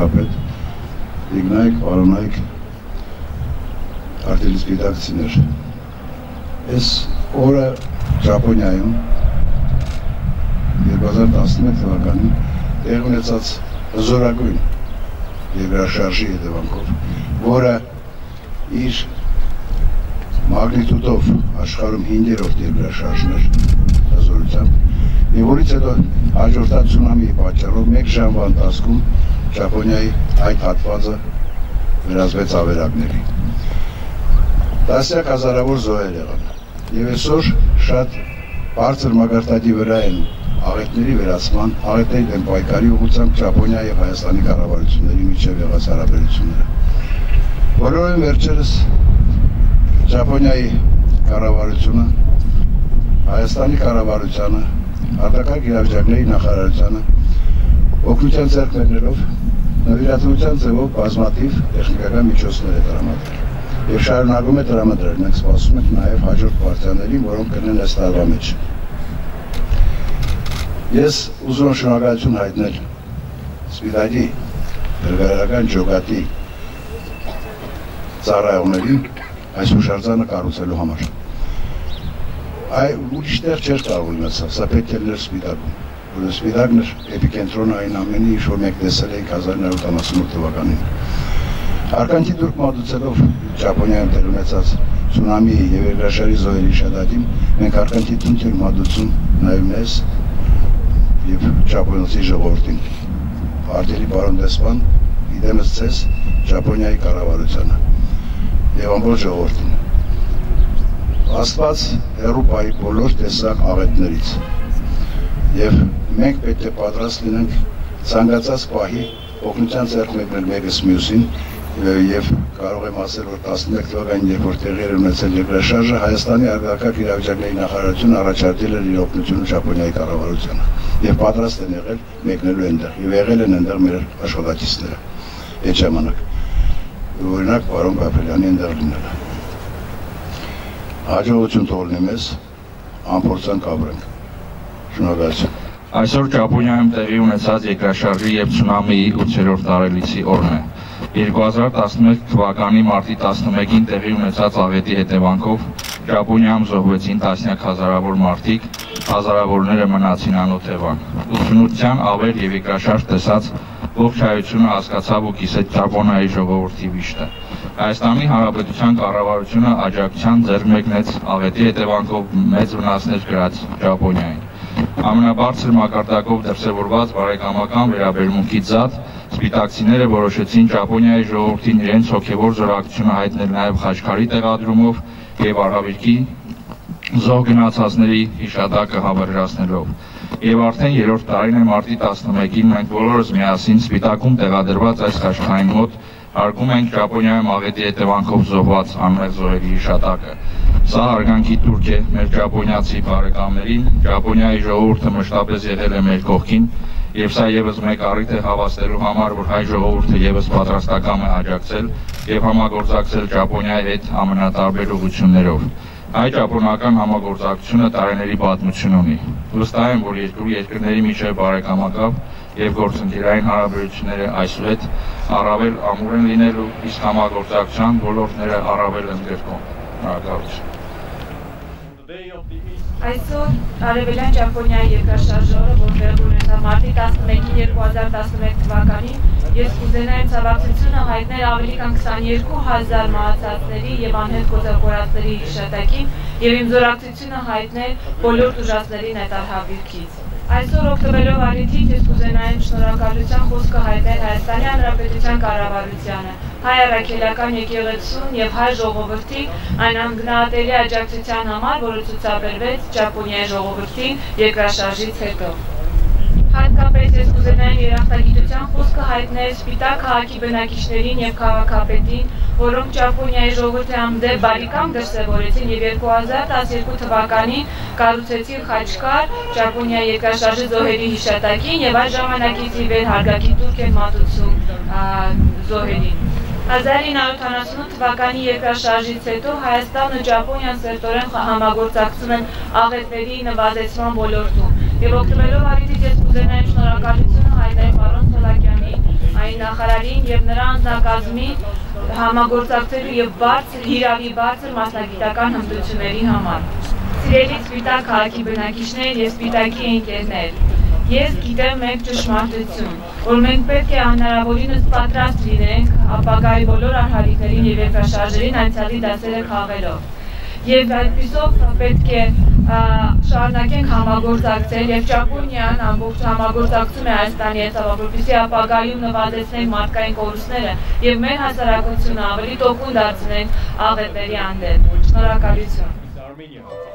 վարչակապետ, Իգնայք, պարոնայք, արտելիս գիտակցիներ։ Այս օրը Ճապոնիայում 2011 թվականին տեղ ունեցած հզորագույն երկրաշարժի հետևանքով, որը իր մագնիտուդով աշխարհում 5-րդ երկրաշարժն էր հզորությամբ եւ որից հետո հաջորդած ցունամիի պատճառով 1 ժամվա ընթացքում Ճապոնիայի այդ հատվածը վերածվեց ավերակների։ Տասնյակ հազարավոր զոհեր եղան։ Եվ այսօր շատ բարձր մագարտակի վրա են աղետների վերացման, աղետների դեմ պայքարի ուղղությամբ Ճապոնիա եւ Հայաստանի կառավարությունների միջև եղած հարաբերությունները։ Բոլորովին վերջերս Ճապոնիայի կառավարությունը, Հայաստանի կառավարությանը, արտակարգ իրավիճակների նախարարությանը օգնության ձեռք բերելով նվիրատվության ձևով բազմաթիվ տեխնիկական միջոցներ է տրամադրել եւ շարունակում է տրամադրել։ Մենք սպասում ենք նաեւ հաջորդ պարտիաներին, որոնք կլինեն այս տարվա մեջ։ Ես ուզում շնորհակալություն հայտնել Սպիտակի գրգարական ջոկատի ծառայողներին այս հուշարձանը կառուցելու համար։ Այ ուրիշ տեղ չէր կարող ունեցա, սա պետք է լեր Սպիտակում որ Սպիտակն էր էպիկենտրոնը այն ամենի, ինչ որ մենք տեսել էինք 1978 թվականին։ Արկանտի դուրք մատուցելով Ճապոնիայում տեղ ունեցած ցունամի եւ երկրաշարի զոհերի շատատին, մենք Արկանտի դուրք մատուցում նաեւ մեզ եւ Ճապոնիացի ժողովրդին։ Արտելի բարոն դեսպան, իդեմս ցես Ճապոնիայի կառավարությանը եւ ամբողջ ժողովրդին։ Աստված Եվրոպայի բոլոր տեսակ աղետներից եւ մենք պետք է պատրաստ լինենք ցանկացած պահի օգնության ձեռք մեկնել մեկս մյուսին եւ կարող եմ ասել որ 11 թվականին երբ որ տեղի էր ունեցել երկրաշարժը Հայաստանի արտակարգ իրավիճակների նախարարությունը առաջարկել էր իր օգնությունը Ճապոնիայի կառավարությանը եւ պատրաստ են եղել մեկնելու այնտեղ եւ եղել են այնտեղ մեր աշխատակիցները այդ ժամանակ օրինակ պարոն Գաբրելյանի այնտեղ լինելը հաջողություն թողնի մեզ ամփորձանք ապրենք շնորհակալություն Այսօր Ճապոնիայում տեղի ունեցած երկրաշարժի եւ ցունամիի 8-րդ տարելիցի օրն է։ 2011 թվականի մարտի 11-ին տեղի ունեցած աղետի հետևանքով Ճապոնիայում զոհվեցին տասնյակ հազարավոր մարդիկ, հազարավորները մնացին անօթևան։ Ուսումնության ավեր եւ երկրաշարժ տեսած ողջ հայությունը հասկացավ ու կիսեց Ճապոնիայի ժողովրդի վիշտը։ Հայաստանի Հանրապետության կառավարությունը աջակցության ձեռք մեկնեց աղետի հետևանքով մեծ վնասներ գրած Ճապոնիային ամենաբարձր մակարդակով դրսևորված բարեկամական վերաբերմունքից զատ սպիտակցիները որոշեցին Ճապոնիայի ժողովրդին իրենց հոգևոր զորակցությունը հայտնել նաև Խաչքարի տեղադրումով եւ Արավիրքի զոհ գնացածների հիշատակը հավերժացնելով։ Եվ արդեն երրորդ տարին է մարտի 11-ին մենք բոլորս միասին Սպիտակում տեղադրված այս խաչքային մոտ հարգում ենք Ճապոնիայում աղետի հետևանքով զոհված անմեղ զոհերի հիշատակը։ Սա հարգանքի տուրք է մեր ճապոնիացի բարեկամներին, Ճապոնիայի ժողովուրդը մշտապես եղել է մեր կողքին եւ սա եւս մեկ առիթ է հավաստելու համար, որ հայ ժողովուրդը եւս պատրաստական է աջակցել եւ համագործակցել Ճապոնիայի հետ ամենատարբեր ուղղություններով։ Հայ ճապոնական համագործակցությունը տարիների պատմություն ունի։ Վստահ եմ, որ երկու երկրների միջև բարեկամակապ եւ գործընկերային հարաբերությունները այսուհետ առավել ամուր են լինելու, իսկ համագործակցության ոլորտները առավել ընդգրկում։ Շնորհակալություն։ Այսօր Արևելյան Ճապոնիայի երկրաշարժը, որտեղ ունեցավ մարտի 11-ին 2011 թվականին, ես կուզենայեմ ցավակցությունը հայտնել ավելի քան 22000 մահացածների եւ անհետ գոզակորածների հիշատակին եւ իմ զորակցությունը հայտնել բոլոր տուժածների նետարհավիրքից։ Այսօր օգտվելով առիթից ես կուզենայեմ շնորհակալության խոսքը հայտնել Հայաստանի Հանրապետության կառավարությանը, հայ առաքելական եկեղեցուն եւ հայ ժողովրդին այն անգնահատելի աջակցության համար, որը ցուցաբերվեց Ճապոնիայի ժողովրդին երկրաշարժից հետո։ Հատկապես ես կուզենայեմ երախտագիտության խոսքը հայտնել Սպիտակ քաղաքի բնակիչներին եւ քաղաքապետին, որոնք Ճապոնիայի ժողովրդի հանդեպ բարիկամ դրսևորեցին եւ 2012 թվականին կառուցեցին Խաչկար Ճապոնիայի երկրաշարժի զոհերի հիշատակին եւ այդ ժամանակից ի վեր հարգակի տուրք են մատուցում զոհերին։ 1978 թվականի երկրաշարժից հետո Հայաստանը Ճապոնիան սերտորեն համագործակցում են աղետների նվազեցման ոլորտում։ Եվ օգտվելով առիթից ես կուզենայեմ շնորհակալությունը հայտնել պարոն Սոլակյանին, այն նախարարին եւ նրա անձնակազմին համագործակցելու եւ բարձր հիրավի բարձր մասնագիտական հմտությունների համար։ Սիրելի Սպիտակ քաղաքի բնակիչներ եւ Սպիտակի ընկերներ, Ես գիտեմ մեկ ճշմարտություն, որ մենք պետք է հնարավորինս պատրաստ լինենք ապագայի բոլոր արհալիքներին եւ երկրաշարժերին անցյալի դասերը քաղելով եւ այդպիսով պետք է շարունակենք համագործակցել եւ Ճապոնիան ամբողջ համագործակցում է Հայաստանի հետ, որպեսզի ապագայում նվազեցնենք մարդկային կորուստները եւ մեր հասարակությունը ավելի տոկուն դարձնենք աղետների անդեպ։ Շնորհակալություն։